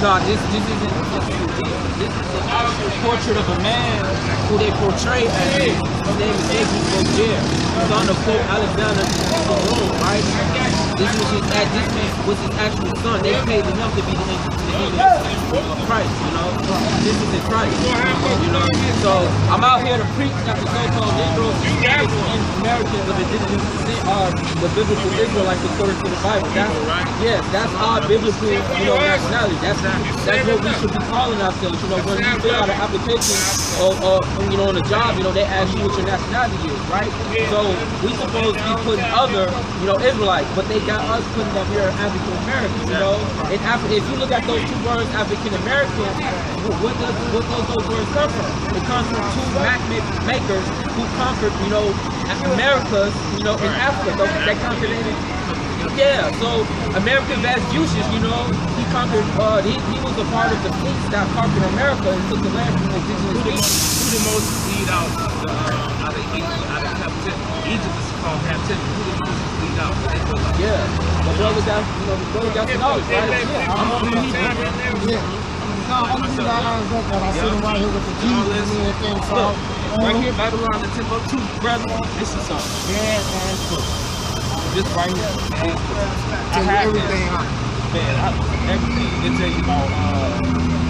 No, this this isn't this, this, is the actual portrait of a man who they portray as his name is Edwin Roger, son of Pope Alexander the Rome, right? This was his this man was his actual son. They paid him to be the, the image of Christ, you know. This is in Christ, you know. I'm out here to preach that the so-called Negroes, and Americans of indigenous descent are the biblical Israelites according to the Bible. That's yes, that's our biblical, you know, nationality. That's that's what we should be calling ourselves. You know, when you fill out an application or, or you know on a job, you know, they ask you what your nationality is, right? So we supposed to be putting other, you know, Israelites, but they got us putting up here African Americans, you know. Afri- if you look at those two words, African American, what does what does those words come from? It comes from two map makers who conquered, you know, Americas, you know, in Africa. They conquered it. Yeah, so Americus Vespucius, you know, he conquered, uh, he, he was a part of the fleets that conquered America and took the land from the indigenous people. who the most lead out the, uh, out of Egypt, out of captivity? Egypt is called captivity. Who the most lead out? Yeah, the brother got, you know, the brother got some knowledge, right? Yeah, I'm on the Yeah. No, I'm just I right here uh, Babylon, the Timbuktu, brother. This is something. Yeah, man, cool. This right here. I have everything, I, everything. It tell you about uh,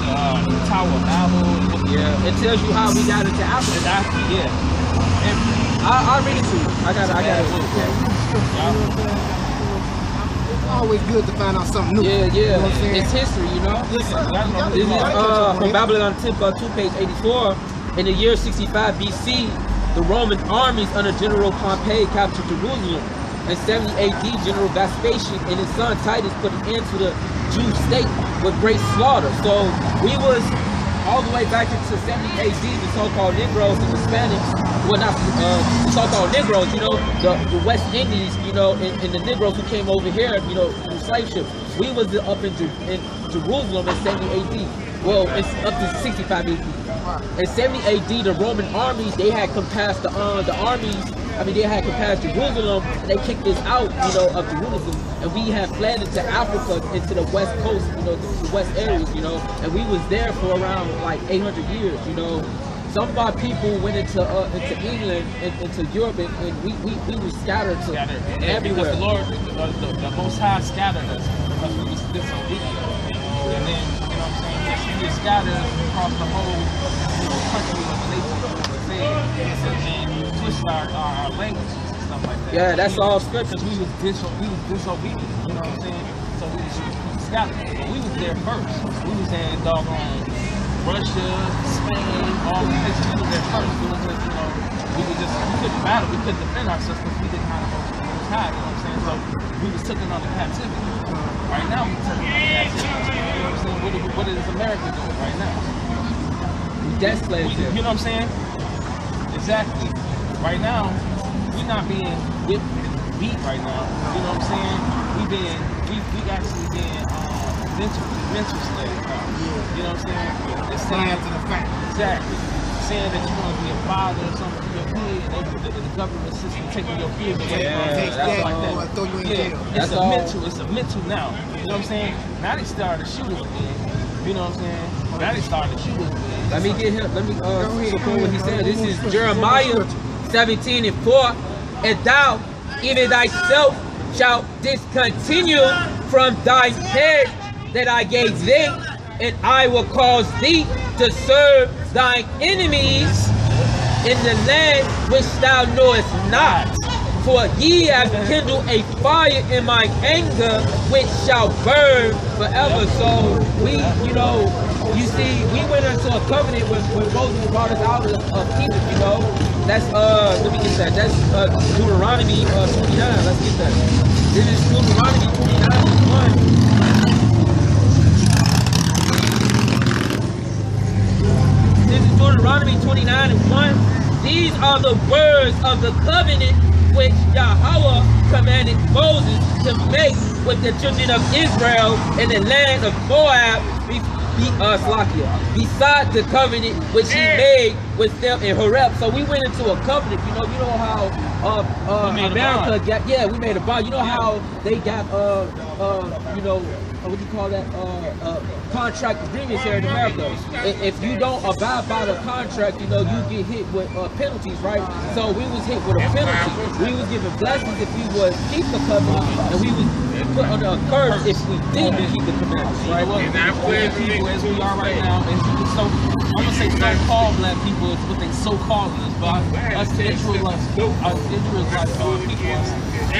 uh, Tower. Yeah, it tells you how we got into Africa. Yeah. Everything. I, I'll read it to you. I got it, I got it. It's always good to find out something new. Yeah, You know what I'm yeah, it's history, you know? Yes, sir. You gotta This is uh, from Yeah. Babylon Timbuktu, page 84. In the year 65 BC, the Roman armies under General Pompey captured Jerusalem. In 70 AD, General Vespasian and his son Titus put an end to the Jew state with great slaughter. So we was all the way back into 70 AD, the so-called Negroes and Hispanics, well not uh, the so-called Negroes, you know, the, the West Indies, you know, and, and the Negroes who came over here, you know, through slave ships. We was up in, in Jerusalem in 70 AD. Well, it's up to 65 AD. In 70 AD, the Roman armies they had compassed the uh, the armies. I mean, they had compassed Jerusalem, and they kicked us out, you know, of Jerusalem, and we had fled into Africa, into the west coast, you know, the west areas, you know, and we was there for around like 800 years, you know. Some of our people went into uh, into England and into Europe, and, and we, we we were scattered to Scattered. Yeah, everywhere. Because the Lord, the, the, the Most High scattered us because we was disobedient. And then, you know what I'm saying? Yes, were scattered across the whole you know, country of the nation the and, and twist our, our, our languages and stuff like that. Yeah, that's We- all scripture. Because we was dis we was disobedient. You know what I'm saying? So we was scattered. But we was there first. We was in doggone Russia, Spain, all these was there first. It was you know, we could just we couldn't battle, we couldn't defend ourselves because we didn't have the most high, you know what I'm saying? So we was taken under captivity. Right now we taken under captivity. You know what I'm saying? What, is- what is America doing right now? We slaves here. you know what I'm saying? Exactly. Right now, we're not being whipped and beat right now. You know what I'm saying? We being we we actually being um, mental mental slaves now. You know what I'm saying? It's Saying saying after the fact. exactly saying that you want to be a father or something to your kid, and they, the, the government system taking your kids away Yeah, from you, that's stuff like all. that. Or throw you in yeah, jail. it's That's a all. mental. It's a mental now. You know what I'm saying? Now they started shooting again. You know what I'm saying? Now they started shooting again. Let me get him. Let me uh, Go support what he said. This is Jeremiah ahead. 17 and 4. And thou, even thyself, shalt discontinue from thy head that I gave thee, and I will cause thee to serve thine enemies in the land which thou knowest not. For ye have kindled a fire in my anger, which shall burn forever. So we, you know, you see, we went into a covenant with, when Moses brought us out of, of Egypt, you know. That's uh let me get that. That's uh Deuteronomy uh 29. Let's get that. This is Deuteronomy 29 1. Deuteronomy 29 and 1. These are the words of the covenant which Yahweh commanded Moses to make with the children of Israel in the land of Moab, be, be, uh, Slakia, beside the covenant which he made with them in Horeb. So we went into a covenant. You know, you know how uh, uh, America got, yeah, we made a bond. You know how they got, uh, uh, you know, what do you call that? Uh, uh, contract agreements here in America. If you don't abide by the contract, you know, you get hit with uh, penalties, right? So we was hit with a penalty. We was given blessings if we would keep the covenant, and we was put under a curse if we didn't keep the commandments, Right? right? Well, black people as we are right now, as you so I'm gonna say so-called black people is what they so-called us, but us Israelites, us Israelites, uh, people,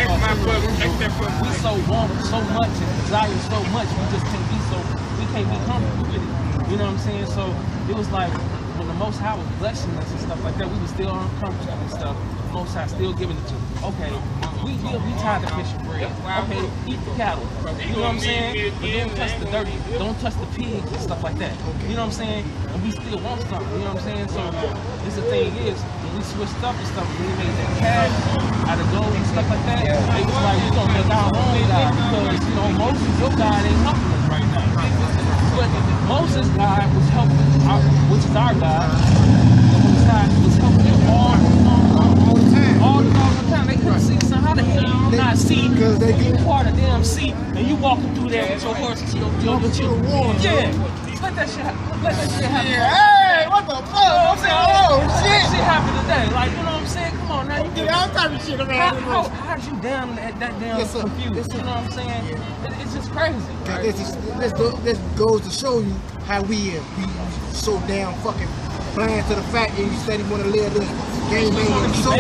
uh, we so want so much and desire so much, we just can't be so, we can't be comfortable with it. You know what I'm saying? So it was like when the Most High was blessing us and stuff like that, we were still uncomfortable and stuff. Most High still giving it to us. Okay, we we, we tired of fishing bread. Okay, eat the cattle. You know what I'm saying? But don't touch the dirty. Don't touch the pigs and stuff like that. You know what I'm saying? And we still want something. You know what I'm saying? So this the thing is, when we switched up and stuff, when we made that cash out of gold and stuff like that, it was like we gonna make our own God because you know Moses, your God ain't helping us right now. But Moses' God was helping, our, which is our God. The Most High was helping them all, all the time. all the all the time. They couldn't see. So how the hell you not see? You part of them see, and you walking through there with your horse and your your Walking your through Yeah, let that shit happen. Let that shit happen. Hey, what the fuck? You know what I'm saying? Oh, Let shit. that shit happen today. Like you know what I'm saying? Come on now, you Get all type of shit how, around how, here. how'd you down that, that damn Yes, confused? Yes, you know what I'm saying? It, it's just crazy. right? This, is, this, this goes to show you how we is. We so damn fucking blind to the fact and you steady want to live this game be so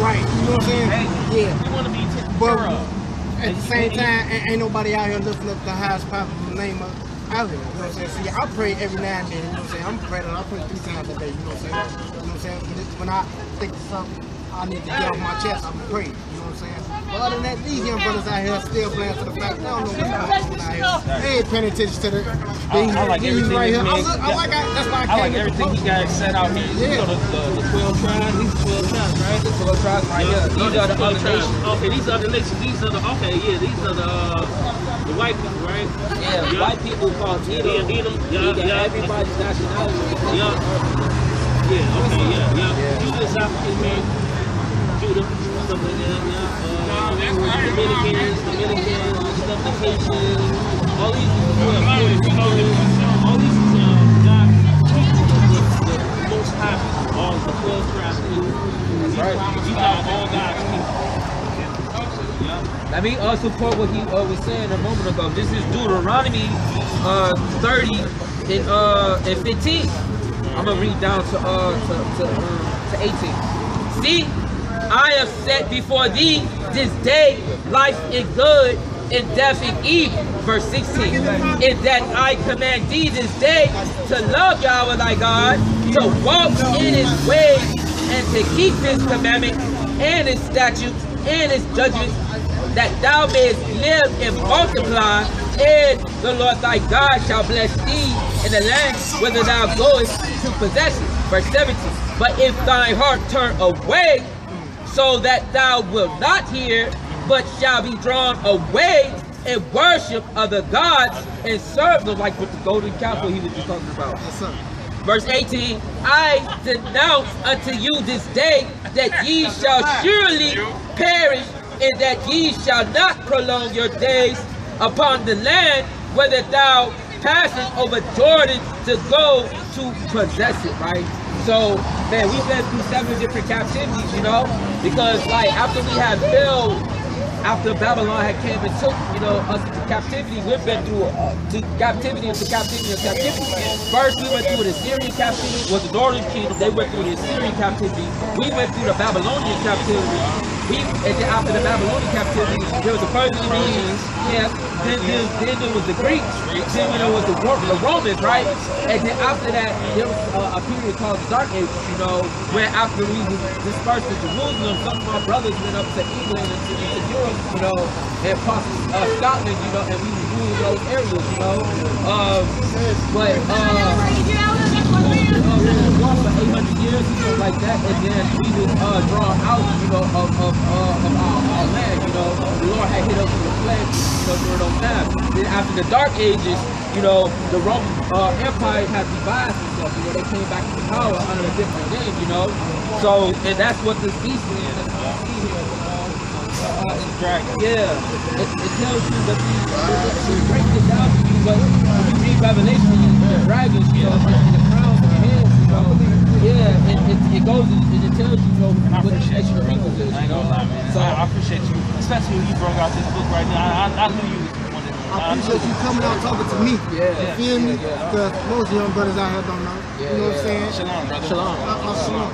right. You know what I'm saying? Hey, Yeah. We want to be taken But care of. At the same time, ain't, nobody out here lifting up the highest possible name of out here. You know what I'm saying? See, I pray every now and then. You know what I'm saying? I'm praying. I pray three times a day. You know what I'm saying? You know what I'm saying? When, I think of something, I need to get off my chest. I'm praying. You know what I'm saying? But other than that, these young brothers out here still playing to the fact they don't know what's going on out here. They ain't paying attention to the these, I like everything right here. I, look, I like. I, that's why I, I like everything he got set out here. You Yeah. know the, the, the 12 tribes, these 12 tribes, right? The 12 tribes right here. These are the other tribes. nations. Okay, these are the nations. These are the okay, yeah, these are the uh, the white people, right? Yeah, white people called Edom. Yeah, Edom, yeah, Edom, yeah. Everybody's nationality. Yeah. Yeah, okay, yeah, yeah. Judah is African man. Judah, stuff like that, yeah. Uh, Dominicans, Dominicans, stuff like Haitians, all these well, all the 12 tribes. Right. Are all God's people. Yeah. Let me uh, support what he uh, was saying a moment ago. This is Deuteronomy uh, 30 and, uh, and 15. I'm gonna read down to uh to to, um, to 18. See, I have set before thee this day life and good death and evil. Verse 16. In that I command thee this day to love Yahweh thy God, to walk in his ways, and to keep his commandments and his statutes and his judgments, that thou mayest live and multiply, and the Lord thy God shall bless thee in the land whither thou goest to possess it. Verse 17. But if thy heart turn away, so that thou wilt not hear, but shall be drawn away and worship other gods and serve them, like with the golden calf he was just talking about. Verse 18, I denounce unto you this day that ye shall surely perish, and that ye shall not prolong your days upon the land whether thou passest over Jordan to go to possess it, right? So, man, we've been through seven different captivities, you know, because like after we had fell after Babylon had came and took, you know, us into captivity, we've been through uh, to captivity into captivity into captivity. First, we went through the Syrian captivity, was the northern kingdom. They went through the Syrian captivity. We went through the Babylonian captivity. We, after the Babylonian captivity, there was the Persian Medians. Yeah. Then, then, then there was the Greeks. Then there was the, the Romans, right? And then after that, there was uh, a period called the Dark Ages, you know, where after we dispersed to Jerusalem, some of my brothers went up to England and to, to Europe, you know, and possibly uh, Scotland, you know, and we ruling those areas, you know. Um, but uh, uh, we was lost for 800 years, you know, like that, and then we was uh, drawn out, you know, of, of, uh, of our, our land, you know. The Lord had hit us with a plague, you know, during those times. Then after the Dark Ages, you know, the Roman uh, Empire had revised itself, you know, they came back to power under a different name, you know. So, and that's what this beast is, that's what we see here, you know. Uh, Dragon. yeah, it, it tells you that these, it, it breaks it down to you, but when you read read Revelation, you the dragons, you know, and the crowns on the heads, you know. Yeah, it, it, it goes, it, it tells you, you know, And I what the appreciate nation you, of people is. I ain't gonna know. lie, man. So, I, I appreciate you, especially when you brought out this book right now. I, I, I knew you was one of them. I appreciate you coming out talking to me. Yeah. You feel me? Yeah, yeah. Because most young brothers out here don't know. Yeah, you know what I'm saying? Shalom, brother. Shalom. Uh, uh, shalom.